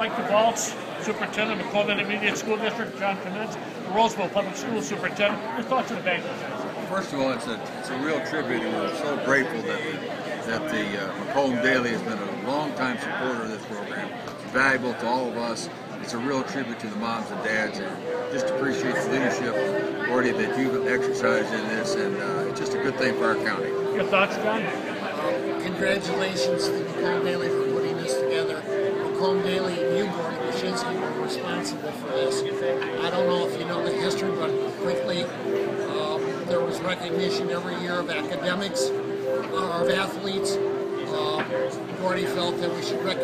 Mike DeVault, Superintendent of Macomb Intermediate School District, John Kment, Roseville Public School Superintendent. Your thoughts on the banquet? First of all, it's a, it's a real tribute, and we're so grateful that the, that the uh, Macomb Daily has been a long-time supporter of this program. It's valuable to all of us. It's a real tribute to the moms and dads, and just appreciate the leadership, Gordie, that you've exercised in this, and uh, it's just a good thing for our county. Your thoughts, John? Congratulations to the Macomb Daily Macomb Daily and you, Gordie Wilczynski, were responsible for this. I don't know if you know the history, but quickly, um, there was recognition every year of academics, uh, of athletes. Uh, Gordie felt that we should recognize